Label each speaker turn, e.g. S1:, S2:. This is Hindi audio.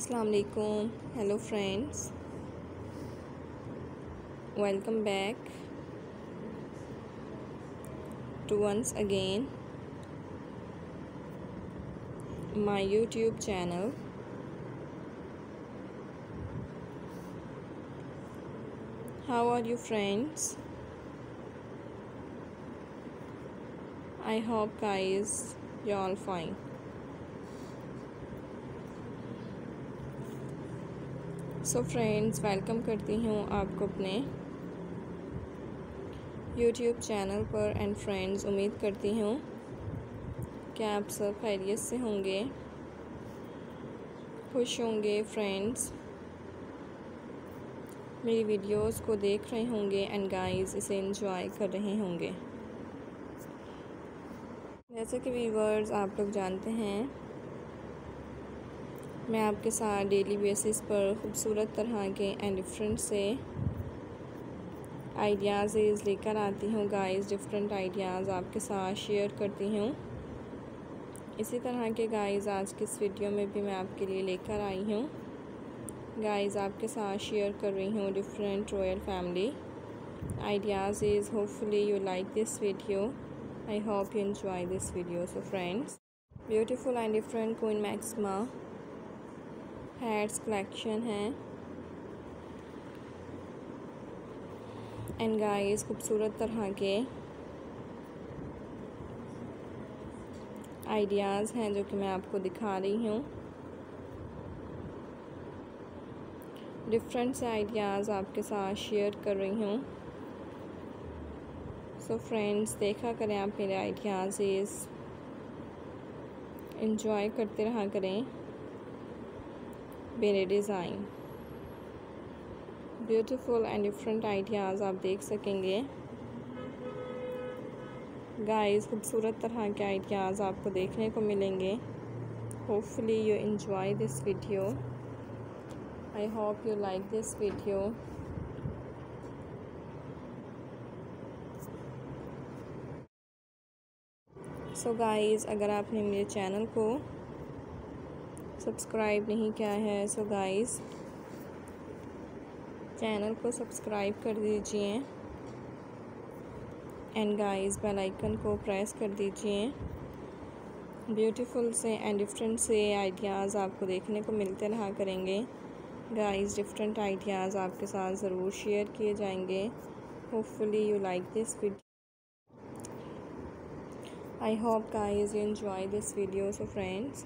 S1: अस्सलाम वालेकुम hello friends welcome back to once again my YouTube channel how are you friends I hope guys you all fine So friends welcome करती हूँ आपको अपने यूट्यूब चैनल पर एंड फ्रेंड्स उम्मीद करती हूँ कि आप सब खैरियत से होंगे, खुश होंगे फ्रेंड्स मेरी वीडियोस को देख रहे होंगे एंड गाइस इसे एंजॉय कर रहे होंगे। जैसे कि वीवर्स आप लोग जानते हैं मैं आपके साथ डेली बेसिस पर ख़ूबसूरत तरह के एंड डिफरेंट से आइडियाज़ लेकर आती हूँ गाइस डिफरेंट आइडियाज़ आपके साथ शेयर करती हूँ। इसी तरह के गाइस आज की इस वीडियो में भी मैं आपके लिए लेकर आई हूँ। गाइस आपके साथ शेयर कर रही हूँ different royal family ideas is hopefully you like this video I hope you enjoy this video so friends beautiful and different coin मैक्समा heads collection है। एंड गाइस खूबसूरत तरह के आइडियाज़ हैं जो कि मैं आपको दिखा रही हूँ। डिफरेंट से आइडियाज़ आपके साथ शेयर कर रही हूँ। सो फ्रेंड्स देखा करें आप मेरे आइडियाज़ इंजॉय करते रहा करें। मेरे design beautiful and different ideas आप देख सकेंगे। गाइस खूबसूरत तरह के आइडियाज़ आपको देखने को मिलेंगे। Hopefully you enjoy this video I hope you like this video so guys अगर आपने मेरे चैनल को सब्सक्राइब नहीं किया है सो गाइस चैनल को सब्सक्राइब कर दीजिए। एंड गाइस बेल आइकन को प्रेस कर दीजिए। ब्यूटीफुल से एंड डिफरेंट से आइडियाज़ आपको देखने को मिलते रहा करेंगे। गाइस डिफरेंट आइडियाज़ आपके साथ ज़रूर शेयर किए जाएँगे। Hopefully you like this video I hope guys you enjoy this video so friends